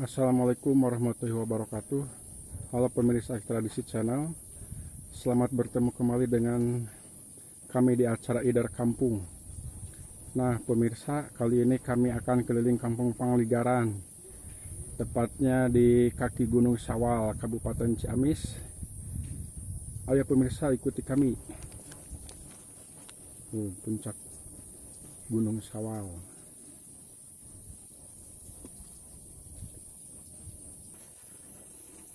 Assalamualaikum warahmatullahi wabarakatuh. Halo pemirsa Ekstradisi Channel. Selamat bertemu kembali dengan kami di acara Idar Kampung. Nah pemirsa kali ini kami akan keliling kampung Pangligaran. Tepatnya di kaki Gunung Sawal Kabupaten Ciamis. Ayo pemirsa ikuti kami. Uh, Puncak Gunung Sawal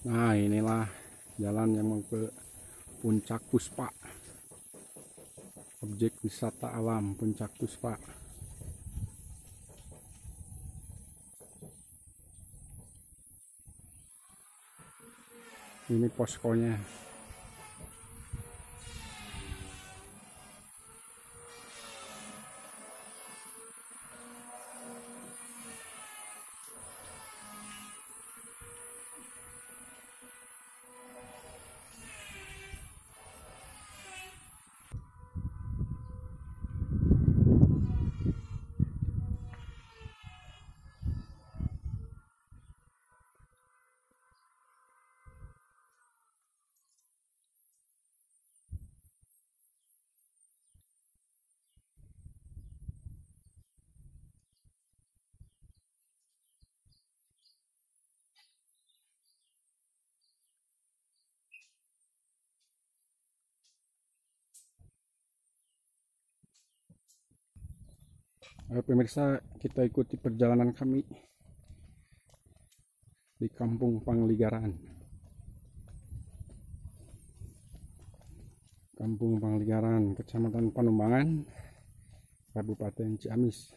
Nah inilah jalan yang mau ke puncak Puspa. Objek wisata alam puncak Puspa. Ini poskonya Ayo pemirsa kita ikuti perjalanan kami di kampung Pangligaran Kampung Pangligaran Kecamatan Panumbangan Kabupaten Ciamis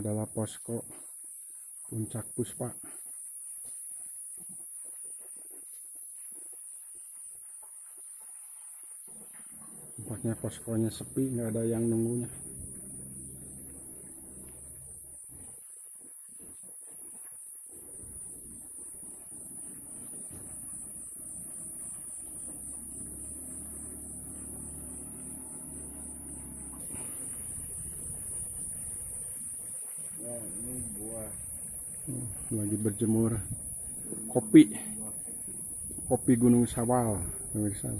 adalah posko puncak puspa tampaknya poskonya sepi nggak ada yang nunggunya ini buah Hmm, lagi berjemur. Kopi. Kopi Gunung Sawal pemirsa.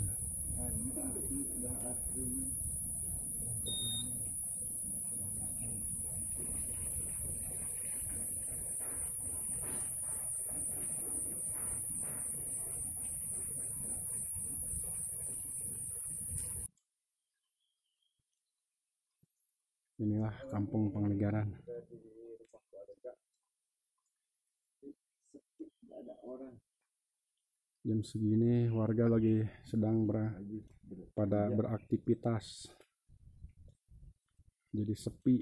Inilah kampung Pangligaran nggak ada orang. Jam segini warga lagi sedang ber- pada beraktivitas. Jadi sepi.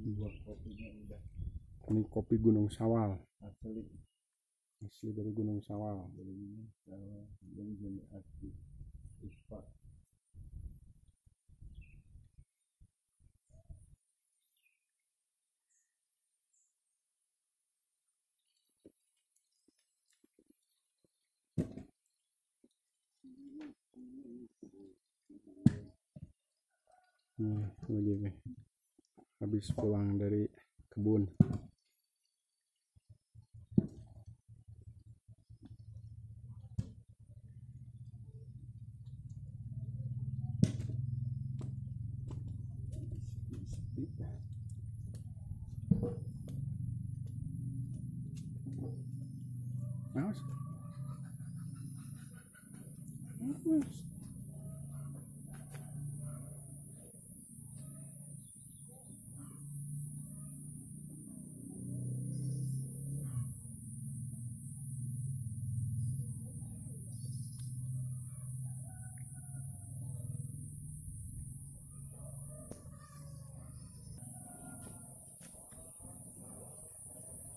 Buah kopinya udah. Ini kopi Gunung Sawal. Asli. Asli dari Gunung Sawal. Dari kalau yang jadi asli ispa Nih, lagi nih. habis pulang dari kebun Awas. Awas.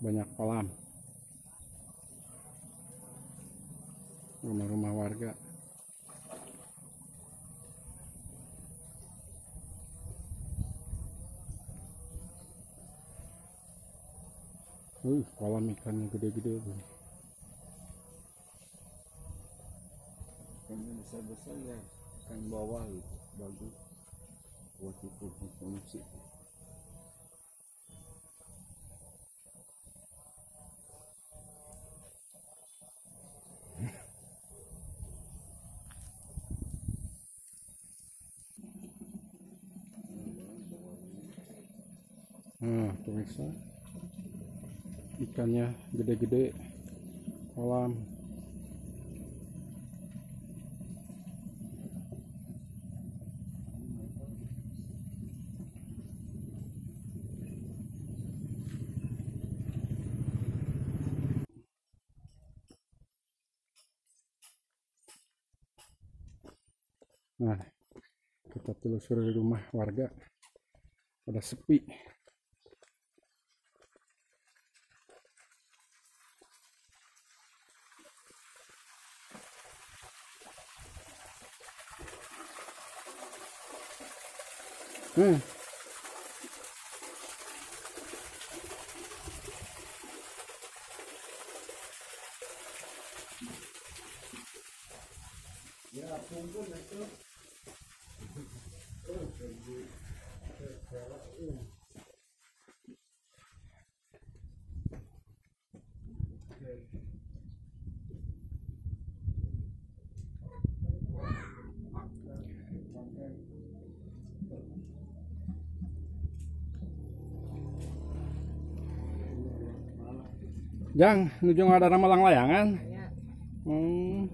Banyak kolam rumah-rumah warga Uh, kolam ikannya gede-gede. Ikannya besar-besar ya. Ikan bawah gitu. Bagus. Buat itu konsumsi. Nah, pemirsa. Ikannya gede-gede. Kolam. Nah, kita telusuri rumah warga. Pada sepi. Hmm. Jang, nuju ada nama lang layangan. Hmm.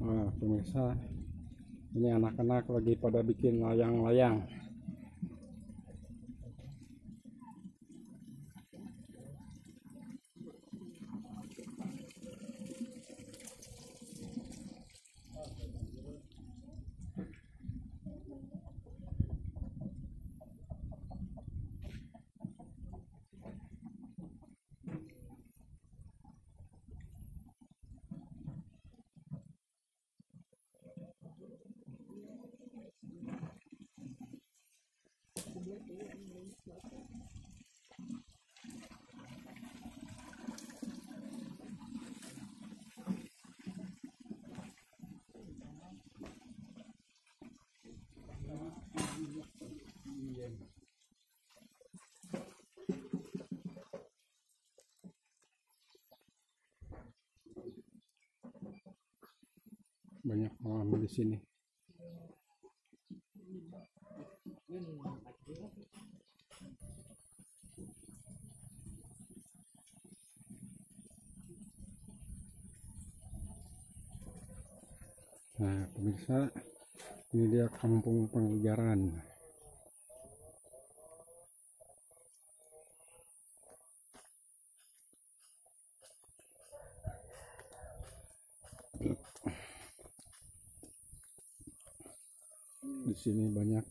Nah, pemirsa, ini anak-anak lagi pada bikin layang-layang. Banyak kolam di sini. Nah, pemirsa, ini dia kampung Pengijaran. Di sini banyak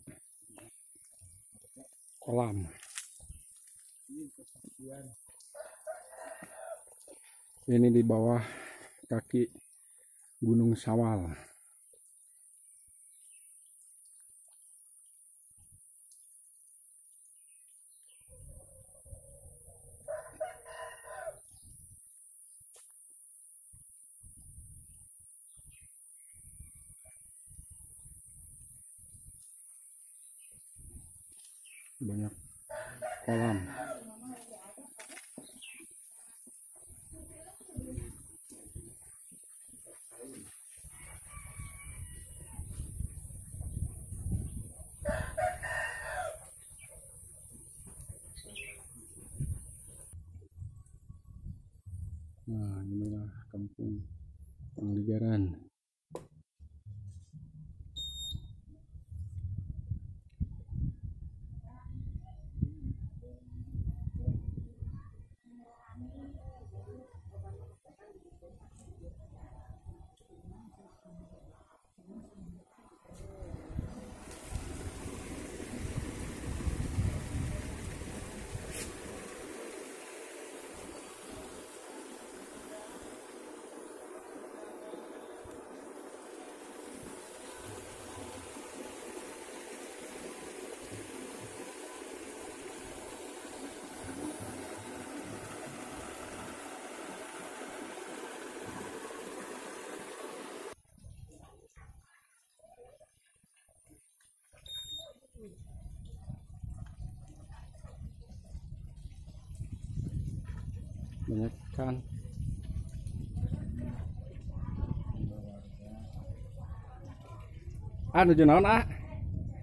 kolam. Ini di bawah kaki Gunung Sawal. Banyak kolam. Nah, inilah kampung Pengligaran. Banyak kan? Ah nuju naon ah?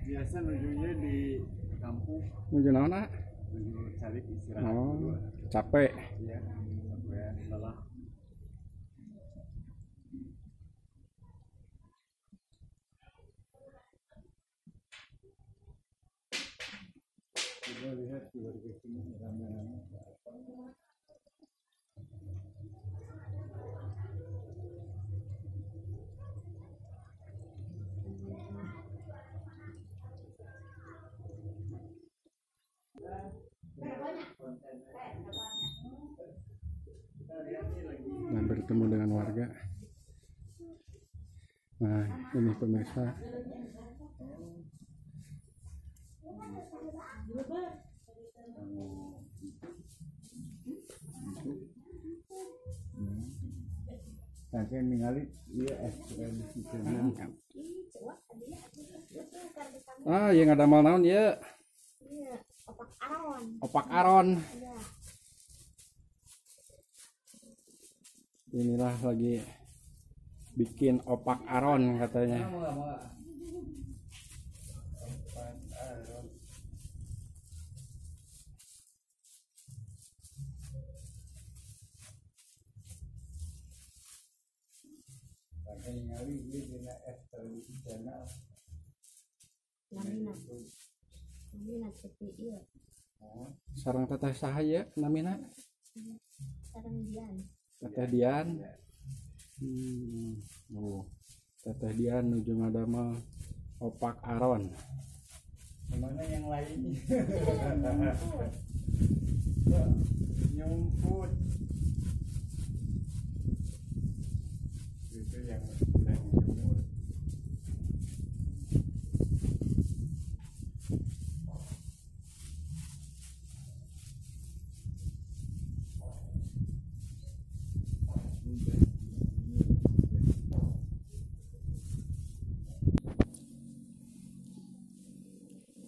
Biasa nujunya di kampung. Nuju naon ah? Nuju cari istirahat oh dulu. capek. Ya sampai lelah nah bertemu dengan warga. Nah ini pemirsa. Kakek ningali iya ah yang ada mal naon ya opak aron. opak aron inilah lagi bikin opak aron katanya iya iya. sarang teteh sahaya namina Sekarang dian. Teteh Dian hmm. oh teteh Dian nuju ngadamel opak aron Ke mana yang lain? Nyumput. Itu yang udah nyumput.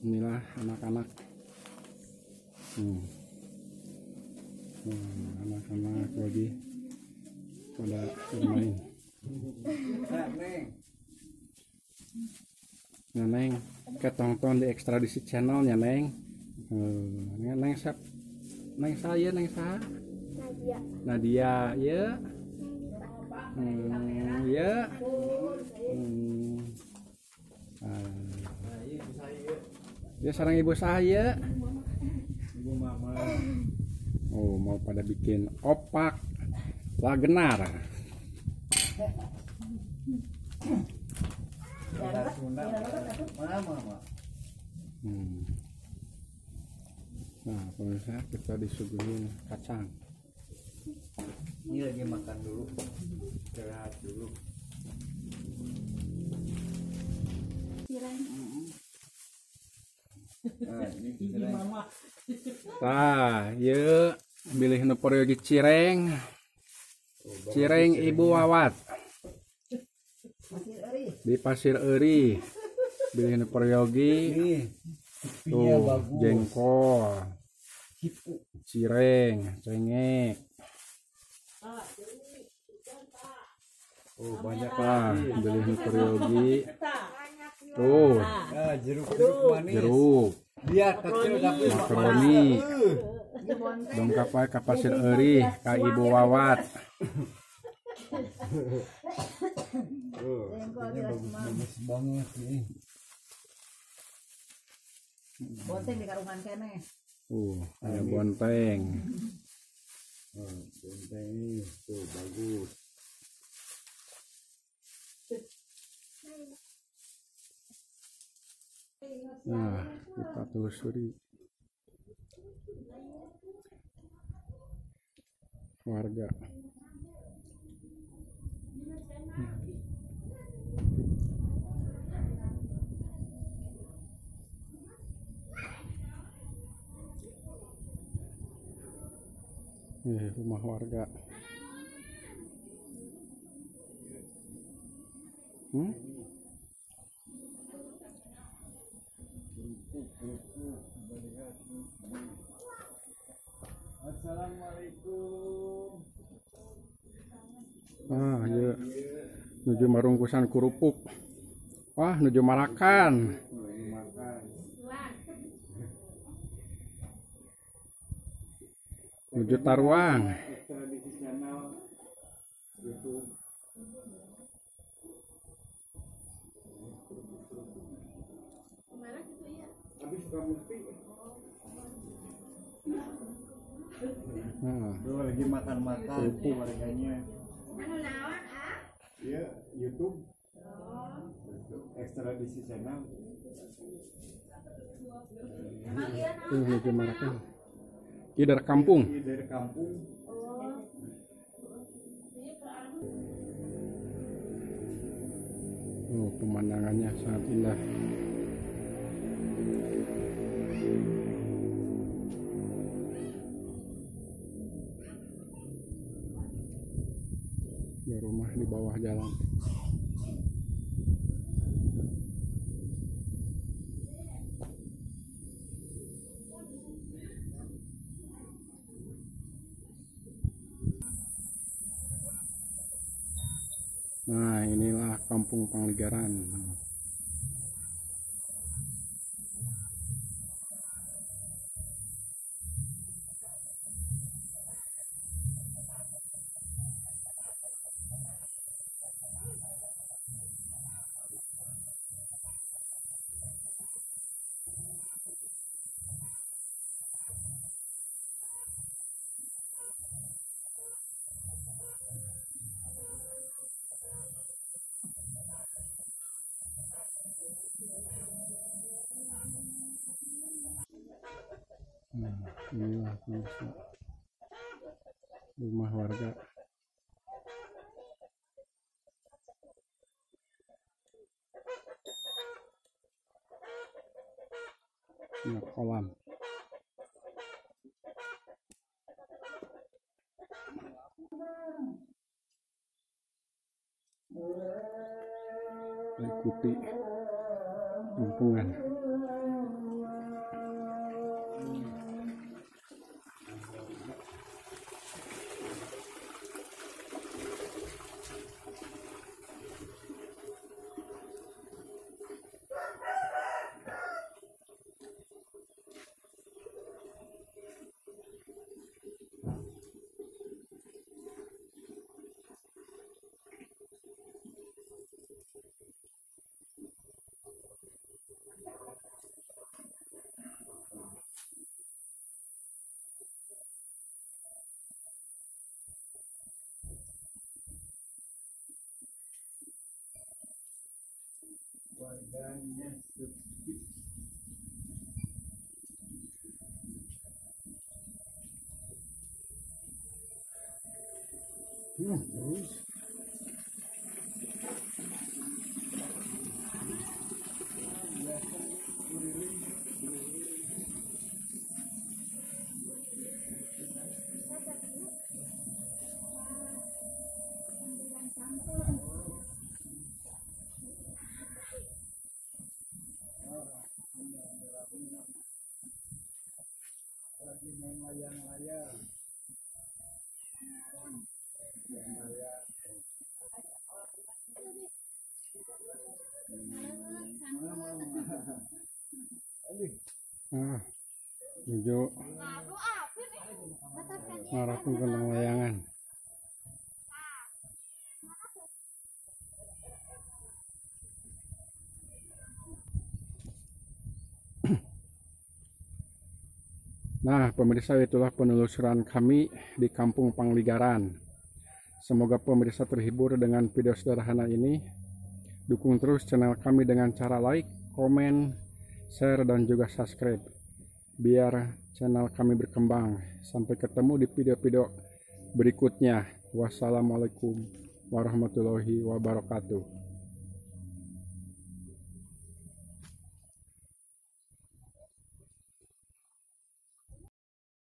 inilah anak-anak hmm. Hmm, anak-anak lagi pada bermain Nah, Neng. Neng ketonton di ekstradisi channelnya Neng Hmm, Neng, Neng siap Neng saya Neng saya Nadia. Nadia ya hmm, ya hmm. Ah, Iya ya sarang ibu saya Ibu mama. oh mau pada bikin opak lagenar hmm. nah pemirsa kita disuguhin kacang Ini lagi makan dulu. Istirahat dulu. Nah, ye bilih nu peryogi cireng. Cireng Ibu Wawat. Di Pasir Eri. Bilih nu pipinya tuh bagus. jengkol, Hipu. cireng, cengek. Oh, banyak Tah, lagi. bilih nu peryogi. Tuh, Ah, jeruk-jeruk manis. jeruk, Lihat kecil tapi makaroni. Dongkap wae ka Pasir Eri ka Ibu Wawat. Ini bagus-bagus banget nih. Bonteng di karungan kene. Uh, ada bonteng. Benteng ini tuh bagus. Nah, kita telusuri warga. Ini rumah warga. Hmm? Nuju marungkusan kurupuk wah nuju marakan nuju taruang nah, Tuh lagi makan-makan Kerupuk. Keluarganya. Iya, YouTube. YouTube. Ekstradisi channel. tuh nuju marakan idar kampung Ini dari kampung. oh pemandangannya sangat indah Ada rumah di bawah jalan inilah inilah pemirsa rumah warga. Ini kolam. Ikuti lingkungan. Warganya sepi. Hmm, terus. Lagi main layang-layang. Ah, nuju ngarapun tentang layangan. Nah, pemirsa itulah penelusuran kami di Kampung Pangligaran. Semoga pemirsa terhibur dengan video sederhana ini. Dukung terus channel kami dengan cara like, komen, share, dan juga subscribe. Biar channel kami berkembang. Sampai ketemu di video-video berikutnya. Wassalamualaikum warahmatullahi wabarakatuh.